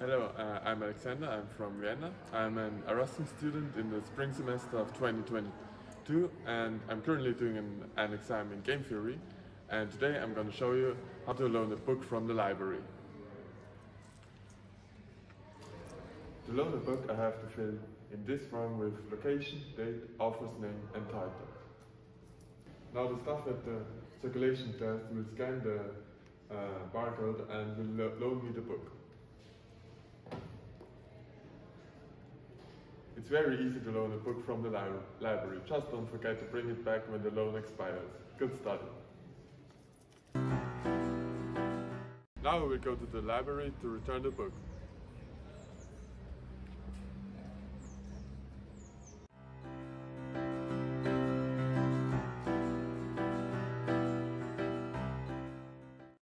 Hello, uh, I'm Alexander. I'm from Vienna. I'm an Erasmus student in the spring semester of 2022 and I'm currently doing an, an exam in game theory. And today I'm going to show you how to loan a book from the library. To loan a book I have to fill in this form with location, date, author's name and title. Now the staff at the circulation desk will scan the uh, barcode and will lo loan me the book. It's very easy to loan a book from the li library. Just don't forget to bring it back when the loan expires. Good study. Now we will go to the library to return the book.